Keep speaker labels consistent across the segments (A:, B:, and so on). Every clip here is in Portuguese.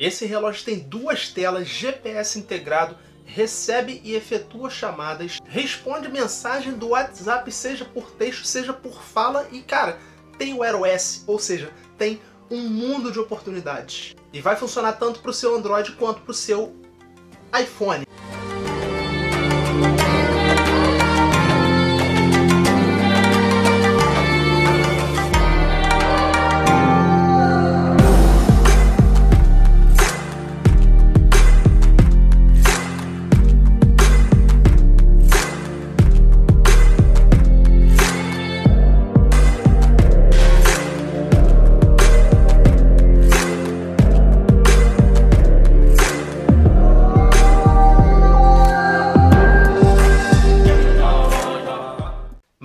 A: Esse relógio tem duas telas, GPS integrado, recebe e efetua chamadas, responde mensagem do WhatsApp, seja por texto, seja por fala, e cara, tem o Wear OS, ou seja, tem um mundo de oportunidades. E vai funcionar tanto para o seu Android quanto para o seu iPhone.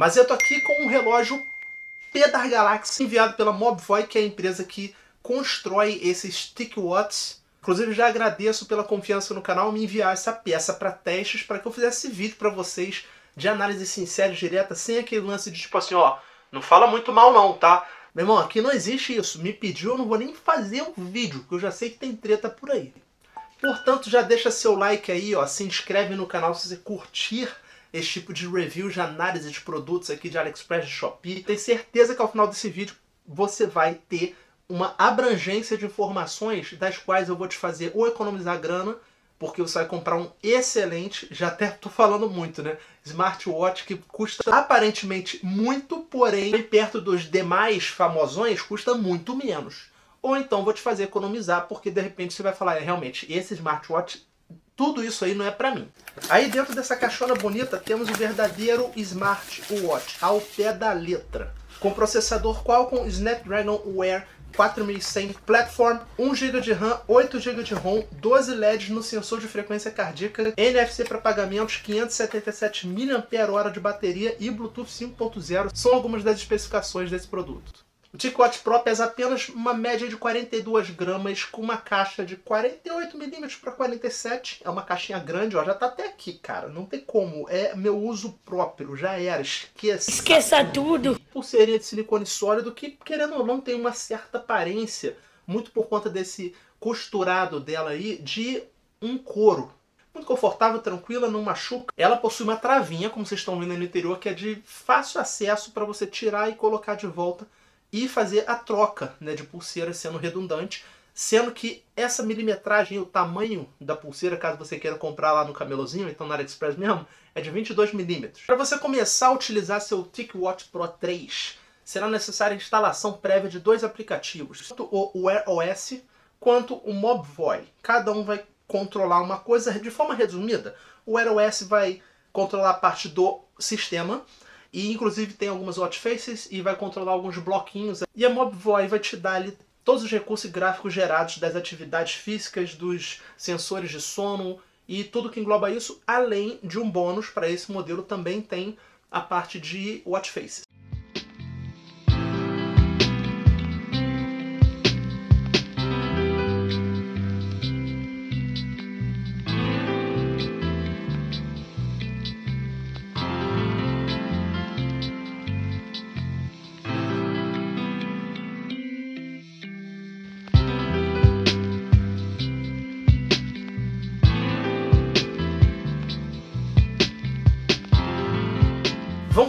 A: Mas eu tô aqui com um relógio Pedar Galaxy enviado pela Mobvoi, que é a empresa que constrói esses TicWatts. Inclusive já agradeço pela confiança no canal me enviar essa peça para testes para que eu fizesse vídeo para vocês de análise sincera e direta, sem aquele lance de tipo assim, ó, não fala muito mal não, tá? Meu irmão, aqui não existe isso. Me pediu, eu não vou nem fazer um vídeo, porque eu já sei que tem treta por aí. Portanto, já deixa seu like aí, ó, se inscreve no canal se você curtir esse tipo de review, de análise de produtos aqui de AliExpress, de Shopee. Tenho certeza que ao final desse vídeo você vai ter uma abrangência de informações das quais eu vou te fazer ou economizar grana, porque você vai comprar um excelente, já até tô falando muito, né? Smartwatch que custa aparentemente muito, porém perto dos demais famosões custa muito menos. Ou então vou te fazer economizar, porque de repente você vai falar, é, realmente, esse smartwatch tudo isso aí não é para mim. Aí dentro dessa caixona bonita temos o verdadeiro smartwatch, ao pé da letra. Com processador Qualcomm Snapdragon Wear 4100 Platform, 1 GB de RAM, 8 GB de ROM, 12 LEDs no sensor de frequência cardíaca, NFC para pagamentos, 577 mAh de bateria e Bluetooth 5.0 são algumas das especificações desse produto. O TicWatch Pro pesa apenas uma média de 42 gramas, com uma caixa de 48mm para 47. É uma caixinha grande, ó, já tá até aqui, cara. Não tem como. É meu uso próprio, já era. Esqueça.
B: Esqueça tudo!
A: Pulseirinha de silicone sólido que, querendo ou não, tem uma certa aparência, muito por conta desse costurado dela aí, de um couro. Muito confortável, tranquila, não machuca. Ela possui uma travinha, como vocês estão vendo aí no interior, que é de fácil acesso para você tirar e colocar de volta e fazer a troca né, de pulseira sendo redundante, sendo que essa milimetragem, o tamanho da pulseira, caso você queira comprar lá no camelozinho, então na AliExpress mesmo, é de 22 milímetros. Para você começar a utilizar seu TicWatch Pro 3, será necessária a instalação prévia de dois aplicativos, tanto o Wear OS quanto o Mobvoi. Cada um vai controlar uma coisa de forma resumida. O Wear OS vai controlar a parte do sistema, e inclusive tem algumas watch faces e vai controlar alguns bloquinhos. E a Mobvoi vai te dar ali todos os recursos gráficos gerados das atividades físicas, dos sensores de sono e tudo que engloba isso, além de um bônus para esse modelo também tem a parte de watch faces.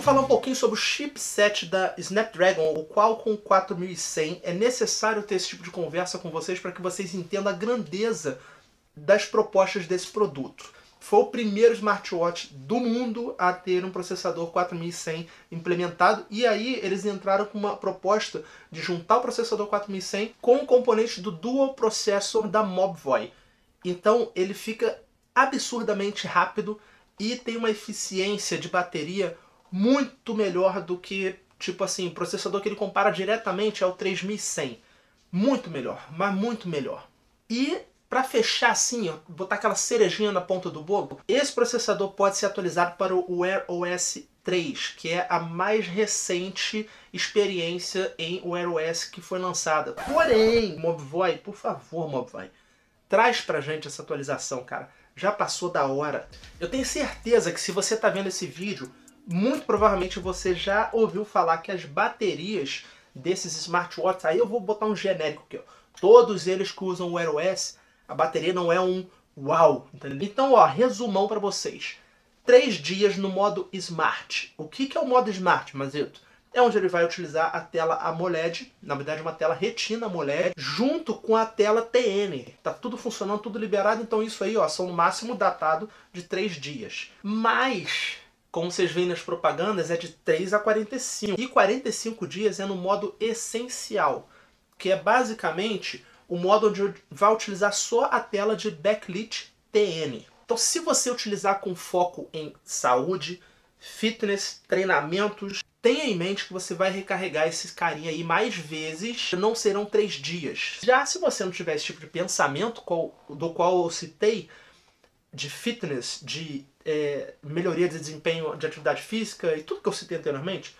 A: Falar um pouquinho sobre o chipset da Snapdragon, o Qualcomm 4100. É necessário ter esse tipo de conversa com vocês para que vocês entendam a grandeza das propostas desse produto. Foi o primeiro smartwatch do mundo a ter um processador 4100 implementado e aí eles entraram com uma proposta de juntar o processador 4100 com o componente do Dual Processor da Mobvoi. Então ele fica absurdamente rápido e tem uma eficiência de bateria muito melhor do que, tipo assim, processador que ele compara diretamente é o 3100. Muito melhor, mas muito melhor. E para fechar assim, ó, botar aquela cerejinha na ponta do bolo, esse processador pode ser atualizado para o Wear OS 3, que é a mais recente experiência em Wear OS que foi lançada. Porém, Mobvoi, por favor, Mobvoi, traz pra gente essa atualização, cara. Já passou da hora. Eu tenho certeza que se você está vendo esse vídeo, muito provavelmente você já ouviu falar que as baterias desses smartwatches, aí eu vou botar um genérico aqui, ó, Todos eles que usam o Wear OS, a bateria não é um uau, entendeu? Então, ó, resumão para vocês. Três dias no modo Smart. O que, que é o modo Smart, Mazito? É onde ele vai utilizar a tela AMOLED, na verdade uma tela Retina AMOLED, junto com a tela TN. Tá tudo funcionando, tudo liberado, então isso aí, ó, são no máximo datado de três dias. Mas como vocês veem nas propagandas, é de 3 a 45. E 45 dias é no modo essencial, que é basicamente o modo onde vai utilizar só a tela de backlit TN. Então, se você utilizar com foco em saúde, fitness, treinamentos, tenha em mente que você vai recarregar esse carinha aí mais vezes, não serão três dias. Já se você não tiver esse tipo de pensamento, do qual eu citei, de fitness, de é, melhoria de desempenho de atividade física e tudo que eu citei anteriormente,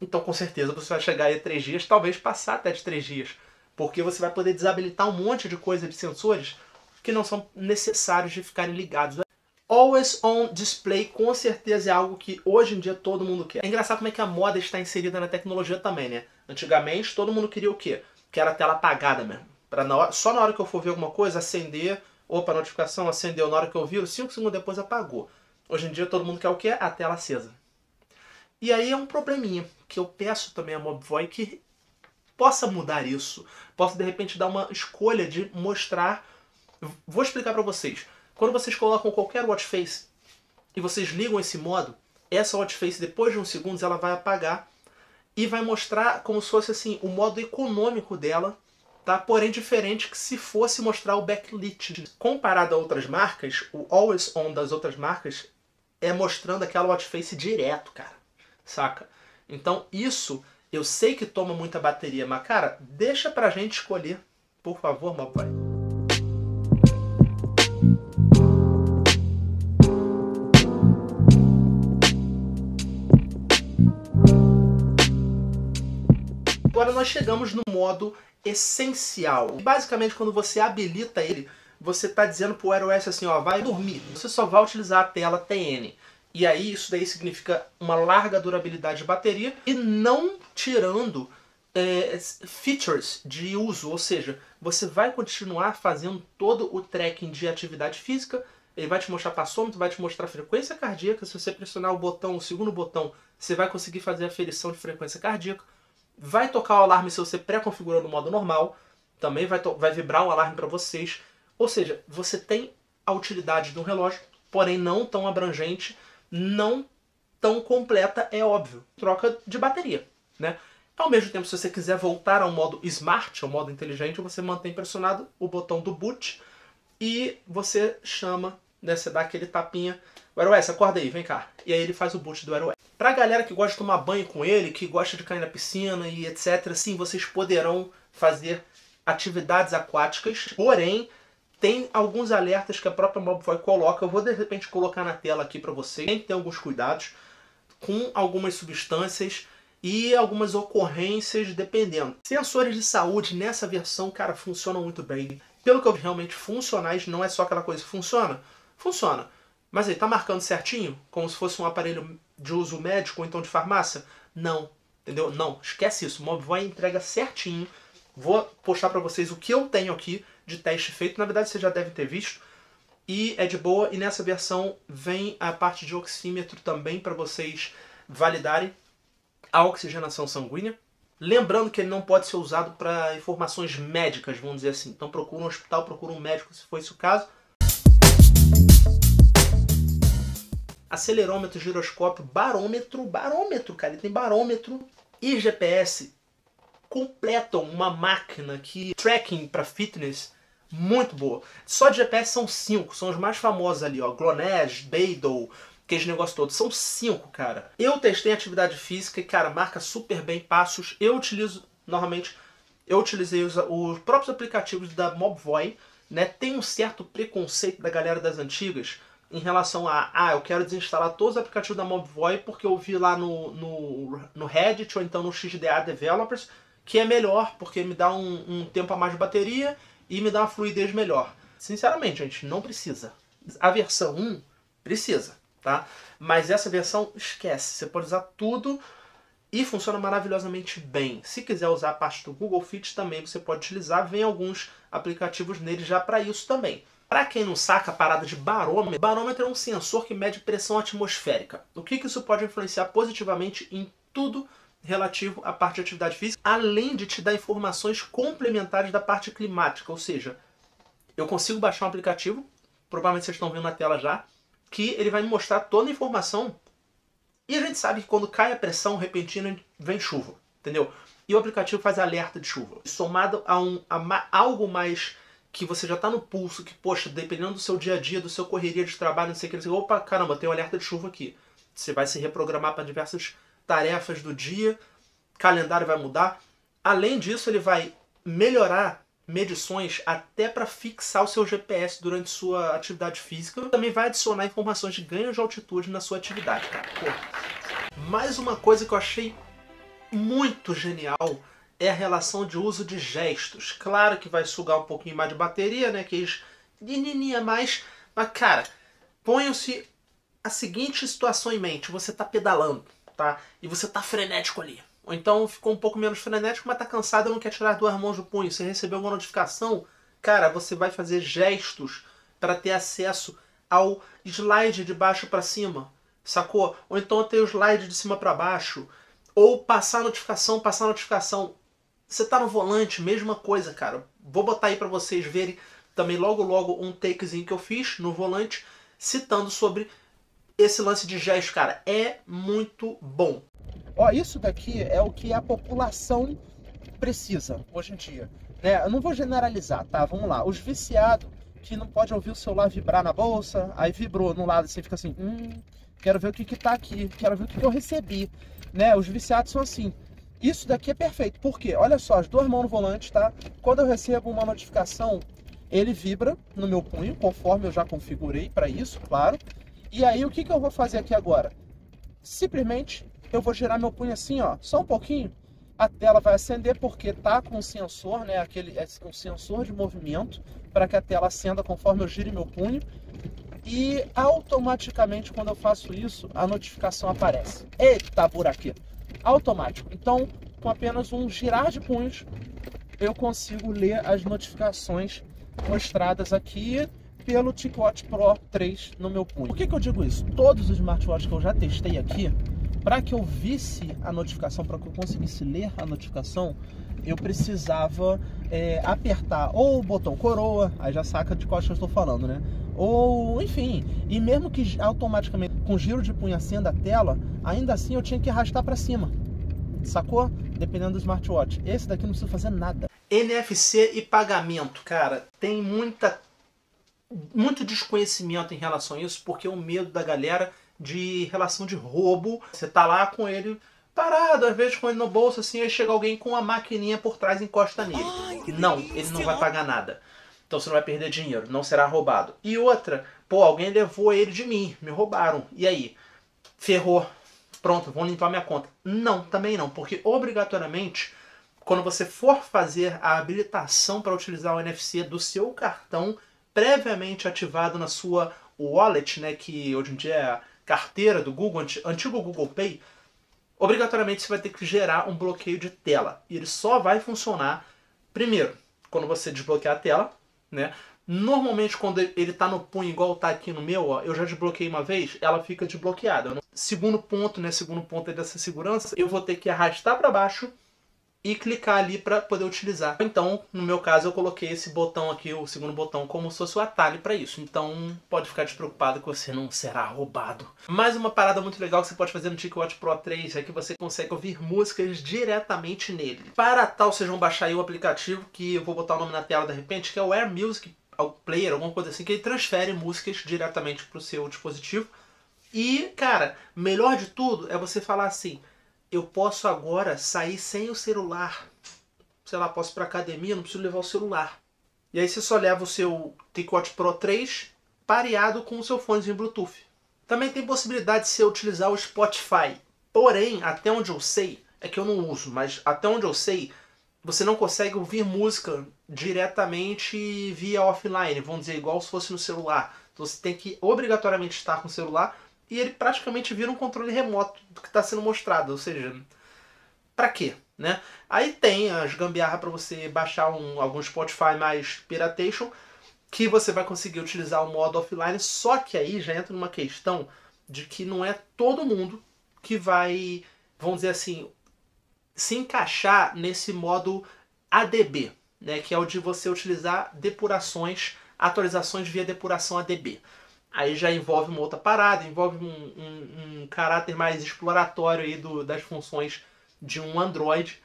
A: então com certeza você vai chegar aí três dias, talvez passar até de três dias, porque você vai poder desabilitar um monte de coisa de sensores que não são necessários de ficarem ligados. Always on display com certeza é algo que hoje em dia todo mundo quer. É engraçado como é que a moda está inserida na tecnologia também, né? Antigamente todo mundo queria o quê? Que era a tela apagada mesmo. Pra na hora, só na hora que eu for ver alguma coisa, acender Opa, notificação acendeu na hora que eu vi, 5 segundos depois apagou. Hoje em dia todo mundo quer o quê? A tela acesa. E aí é um probleminha, que eu peço também a Mobvoi que possa mudar isso. Possa de repente dar uma escolha de mostrar. Vou explicar para vocês. Quando vocês colocam qualquer watch face e vocês ligam esse modo, essa watch face depois de uns segundos ela vai apagar e vai mostrar como se fosse assim o modo econômico dela tá? Porém diferente que se fosse mostrar o backlit. Comparado a outras marcas, o Always On das outras marcas é mostrando aquela watch face direto, cara. Saca? Então isso eu sei que toma muita bateria, mas cara, deixa pra gente escolher, por favor, meu pai. Agora nós chegamos no modo essencial. Basicamente, quando você habilita ele, você está dizendo para o iOS assim, ó, vai dormir. Você só vai utilizar a tela TN. E aí isso daí significa uma larga durabilidade de bateria e não tirando é, features de uso, ou seja, você vai continuar fazendo todo o tracking de atividade física, ele vai te mostrar passômetro, vai te mostrar frequência cardíaca, se você pressionar o botão, o segundo botão, você vai conseguir fazer a aferição de frequência cardíaca, Vai tocar o alarme se você pré-configurou no modo normal. Também vai, vai vibrar o alarme para vocês. Ou seja, você tem a utilidade de um relógio, porém não tão abrangente, não tão completa, é óbvio. Troca de bateria, né? Ao mesmo tempo, se você quiser voltar ao modo Smart, ao modo inteligente, você mantém pressionado o botão do boot e você chama, né, você dá aquele tapinha, o iOS, acorda aí, vem cá. E aí ele faz o boot do iOS. Pra galera que gosta de tomar banho com ele, que gosta de cair na piscina e etc, sim, vocês poderão fazer atividades aquáticas, porém tem alguns alertas que a própria Mobvoi coloca, eu vou de repente colocar na tela aqui para vocês. Tem que ter alguns cuidados com algumas substâncias e algumas ocorrências dependendo. Sensores de saúde nessa versão, cara, funcionam muito bem. Pelo que eu vi, realmente funcionais, não é só aquela coisa funciona. Funciona. Mas aí, tá marcando certinho? Como se fosse um aparelho de uso médico ou então de farmácia? Não, entendeu? Não, esquece isso. O Mobvoi entrega certinho. Vou postar para vocês o que eu tenho aqui de teste feito. Na verdade, vocês já devem ter visto. E é de boa. E nessa versão vem a parte de oxímetro também para vocês validarem a oxigenação sanguínea. Lembrando que ele não pode ser usado para informações médicas, vamos dizer assim. Então procura um hospital, procura um médico se for esse o caso. acelerômetro, giroscópio, barômetro, barômetro, cara, ele tem barômetro e GPS completam uma máquina que tracking para fitness muito boa. Só de GPS são cinco, são os mais famosos ali, ó, Glonage, Beidou, aqueles negócios todos, são cinco, cara. Eu testei atividade física e, cara, marca super bem passos. Eu utilizo, normalmente, eu utilizei os, os próprios aplicativos da Mobvoi, né? Tem um certo preconceito da galera das antigas, em relação a, ah, eu quero desinstalar todos os aplicativos da Mobvoi porque eu vi lá no, no, no Reddit ou então no XDA Developers que é melhor porque me dá um, um tempo a mais de bateria e me dá uma fluidez melhor. Sinceramente, gente, não precisa. A versão 1 precisa, tá? Mas essa versão esquece. Você pode usar tudo e funciona maravilhosamente bem. Se quiser usar a parte do Google Fit também você pode utilizar, vem alguns aplicativos nele já para isso também. Para quem não saca a parada de barômetro, barômetro é um sensor que mede pressão atmosférica. O que, que isso pode influenciar positivamente em tudo relativo à parte de atividade física, além de te dar informações complementares da parte climática, ou seja, eu consigo baixar um aplicativo, provavelmente vocês estão vendo na tela já, que ele vai me mostrar toda a informação. E a gente sabe que quando cai a pressão repentina vem chuva, entendeu? E o aplicativo faz alerta de chuva. Somado a, um, a algo mais que você já está no pulso, que, poxa, dependendo do seu dia a dia, do seu correria de trabalho, não sei o que, opa, caramba, tem um alerta de chuva aqui. Você vai se reprogramar para diversas tarefas do dia, calendário vai mudar. Além disso, ele vai melhorar medições até para fixar o seu GPS durante sua atividade física. Também vai adicionar informações de ganho de altitude na sua atividade, cara. Pô. Mais uma coisa que eu achei muito genial é a relação de uso de gestos. Claro que vai sugar um pouquinho mais de bateria, né? Que eles nininha mais, mas cara, ponham-se a seguinte situação em mente: você está pedalando, tá? E você está frenético ali. Ou então ficou um pouco menos frenético, mas tá cansado e não quer tirar as duas mãos do punho. Você recebeu uma notificação, cara, você vai fazer gestos para ter acesso ao slide de baixo para cima, sacou? Ou então ter o slide de cima para baixo, ou passar a notificação, passar a notificação. Você tá no volante, mesma coisa, cara. Vou botar aí para vocês verem também logo logo um takezinho que eu fiz no volante citando sobre esse lance de gestos, cara. É muito bom. Ó, isso daqui é o que a população precisa hoje em dia. Né? Eu não vou generalizar, tá? Vamos lá. Os viciados que não pode ouvir o celular vibrar na bolsa, aí vibrou no lado, você fica assim, hum, quero ver o que que tá aqui, quero ver o que, que eu recebi, né? Os viciados são assim. Isso daqui é perfeito, porque olha só, as duas mãos no volante, tá? Quando eu recebo uma notificação, ele vibra no meu punho, conforme eu já configurei para isso, claro. E aí o que que eu vou fazer aqui agora? Simplesmente eu vou girar meu punho assim, ó, só um pouquinho, a tela vai acender porque tá com o sensor, né, aquele é um sensor de movimento para que a tela acenda conforme eu gire meu punho. E automaticamente quando eu faço isso, a notificação aparece. Eita, buraquê! Automático. Então, com apenas um girar de punhos, eu consigo ler as notificações mostradas aqui pelo TicWatch Pro 3 no meu punho. Por que, que eu digo isso? Todos os smartwatches que eu já testei aqui, para que eu visse a notificação, para que eu conseguisse ler a notificação, eu precisava é, apertar ou o botão coroa, aí já saca de qual eu estou falando, né? Ou, enfim, e mesmo que automaticamente com giro de punho acenda a tela, ainda assim eu tinha que arrastar para cima. Sacou? Dependendo do smartwatch. Esse daqui não precisa fazer nada. NFC e pagamento, cara, tem muita muito desconhecimento em relação a isso, porque o medo da galera de relação de roubo. Você tá lá com ele parado, às vezes com ele no bolso, assim, aí chega alguém com uma maquininha por trás e encosta nele. Ai, não, ele não vai pagar nada. Então você não vai perder dinheiro, não será roubado. E outra, pô, alguém levou ele de mim, me roubaram. E aí? Ferrou. Pronto, vão limpar minha conta. Não, também não, porque obrigatoriamente, quando você for fazer a habilitação para utilizar o NFC do seu cartão previamente ativado na sua wallet, né, que hoje em dia é carteira do Google, antigo Google Pay, obrigatoriamente você vai ter que gerar um bloqueio de tela. E ele só vai funcionar, primeiro, quando você desbloquear a tela, né? Normalmente quando ele está no punho, igual está aqui no meu, ó, eu já desbloqueei uma vez, ela fica desbloqueada. Segundo ponto, né, segundo ponto dessa segurança, eu vou ter que arrastar para baixo e clicar ali para poder utilizar. Então, no meu caso, eu coloquei esse botão aqui, o segundo botão, como se fosse o atalho para isso. Então, pode ficar despreocupado que você não será roubado. Mais uma parada muito legal que você pode fazer no TicWatch Pro 3 é que você consegue ouvir músicas diretamente nele. Para tal, vocês vão baixar aí o aplicativo, que eu vou botar o nome na tela de repente, que é o Air Music Player, alguma coisa assim, que ele transfere músicas diretamente para o seu dispositivo. E, cara, melhor de tudo é você falar assim eu posso agora sair sem o celular. Sei lá, posso ir pra academia, não preciso levar o celular. E aí você só leva o seu TicWatch Pro 3 pareado com o seu fone Bluetooth. Também tem possibilidade de você utilizar o Spotify. Porém, até onde eu sei, é que eu não uso, mas até onde eu sei, você não consegue ouvir música diretamente via offline, vamos dizer, igual se fosse no celular. Então você tem que obrigatoriamente estar com o celular e ele praticamente vira um controle remoto do que está sendo mostrado. Ou seja, Pra quê? Né? Aí tem as gambiarra para você baixar um, algum Spotify mais piratation, que você vai conseguir utilizar o modo offline, só que aí já entra numa questão de que não é todo mundo que vai, vamos dizer assim, se encaixar nesse modo ADB, né, que é o de você utilizar depurações, atualizações via depuração ADB. Aí já envolve uma outra parada, envolve um, um, um caráter mais exploratório aí do, das funções de um Android.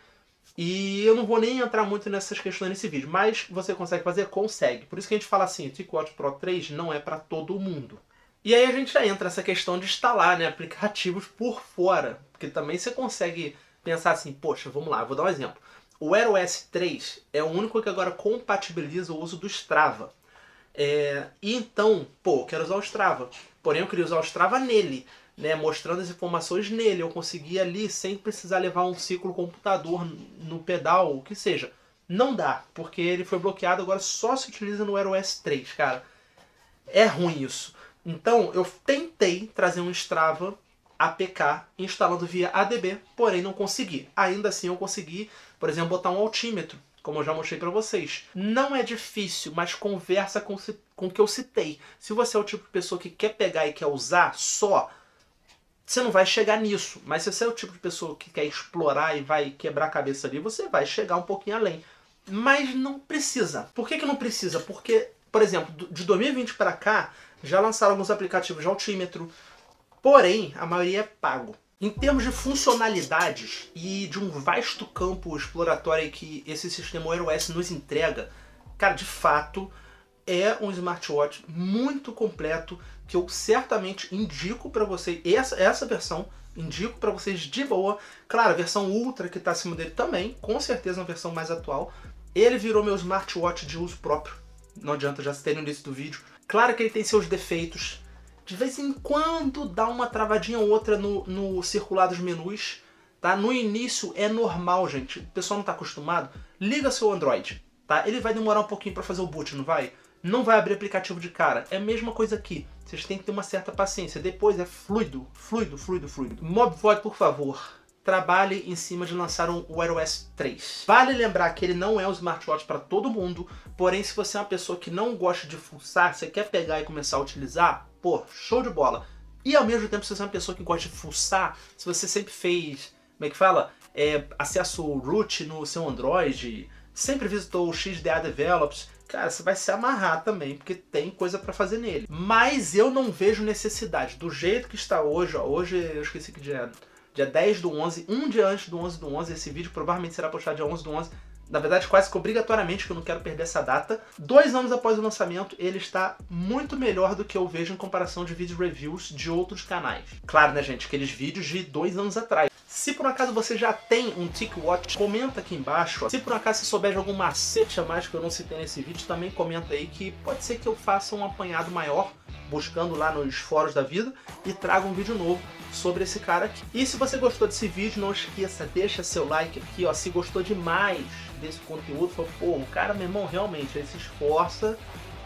A: E eu não vou nem entrar muito nessas questões nesse vídeo, mas você consegue fazer? Consegue. Por isso que a gente fala assim, o TicWatch Pro 3 não é para todo mundo. E aí a gente já entra nessa questão de instalar né, aplicativos por fora, porque também você consegue pensar assim, poxa, vamos lá, vou dar um exemplo. O Air OS 3 é o único que agora compatibiliza o uso do Strava. É, e então, pô, quero usar o Strava. Porém, eu queria usar o Strava nele, né, mostrando as informações nele. Eu conseguia ali sem precisar levar um ciclo computador no pedal, o que seja. Não dá, porque ele foi bloqueado, agora só se utiliza no Air OS 3, cara. É ruim isso. Então, eu tentei trazer um Strava APK instalando via ADB, porém não consegui. Ainda assim eu consegui, por exemplo, botar um altímetro, como eu já mostrei para vocês. Não é difícil, mas conversa com, com o que eu citei. Se você é o tipo de pessoa que quer pegar e quer usar só, você não vai chegar nisso. Mas se você é o tipo de pessoa que quer explorar e vai quebrar a cabeça ali, você vai chegar um pouquinho além. Mas não precisa. Por que, que não precisa? Porque, por exemplo, de 2020 para cá, já lançaram alguns aplicativos de altímetro, Porém, a maioria é pago. Em termos de funcionalidades e de um vasto campo exploratório que esse sistema Wear OS nos entrega, cara, de fato é um smartwatch muito completo que eu certamente indico para vocês essa essa versão indico para vocês de boa. Claro, a versão Ultra que está acima dele também, com certeza uma versão mais atual. Ele virou meu smartwatch de uso próprio. Não adianta já ter no início do vídeo. Claro que ele tem seus defeitos, de vez em quando dá uma travadinha ou outra no, no circular dos menus. Tá? No início é normal, gente. O pessoal não está acostumado. Liga seu Android. Tá? Ele vai demorar um pouquinho para fazer o boot, não vai? Não vai abrir aplicativo de cara. É a mesma coisa aqui. Vocês têm que ter uma certa paciência. Depois é fluido, fluido, fluido, fluido. Mobvod, por favor, trabalhe em cima de lançar um Wear OS 3. Vale lembrar que ele não é um smartwatch para todo mundo, porém se você é uma pessoa que não gosta de fuçar, você quer pegar e começar a utilizar, pô, show de bola. E ao mesmo tempo, se você é uma pessoa que gosta de fuçar, se você sempre fez, como é que fala? É, acesso root no seu Android, sempre visitou o XDA Develops, cara, você vai se amarrar também, porque tem coisa para fazer nele. Mas eu não vejo necessidade. Do jeito que está hoje, ó, hoje eu esqueci que dia, dia 10 do 11, um dia antes do 11 do 11, esse vídeo provavelmente será postado dia 11 do 11, na verdade quase que obrigatoriamente, que eu não quero perder essa data. Dois anos após o lançamento, ele está muito melhor do que eu vejo em comparação de vídeos reviews de outros canais. Claro, né, gente, aqueles vídeos de dois anos atrás. Se por acaso você já tem um TicWatch, comenta aqui embaixo. Se por acaso você souber de algum macete a mais que eu não citei nesse vídeo, também comenta aí que pode ser que eu faça um apanhado maior, buscando lá nos fóruns da vida, e traga um vídeo novo sobre esse cara aqui. E se você gostou desse vídeo, não esqueça, deixa seu like aqui, ó, se gostou demais desse conteúdo, falou, pô, o cara, meu irmão, realmente, ele se esforça,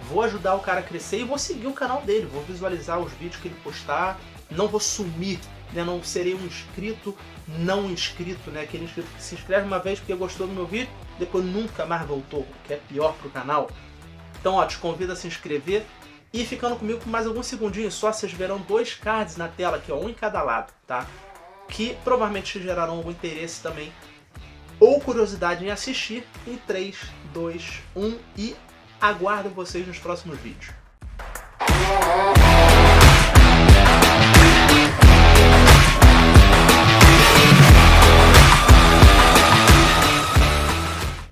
A: vou ajudar o cara a crescer e vou seguir o canal dele, vou visualizar os vídeos que ele postar, não vou sumir, né, não serei um inscrito não inscrito, né, aquele inscrito que se inscreve uma vez porque gostou do meu vídeo, depois nunca mais voltou, que é pior pro canal. Então, ó, te convido a se inscrever e ficando comigo por mais alguns segundinhos só, vocês verão dois cards na tela aqui, ó, um em cada lado, tá? Que provavelmente gerarão algum interesse também ou curiosidade em assistir em 3, 2, 1 e aguardo vocês nos próximos vídeos.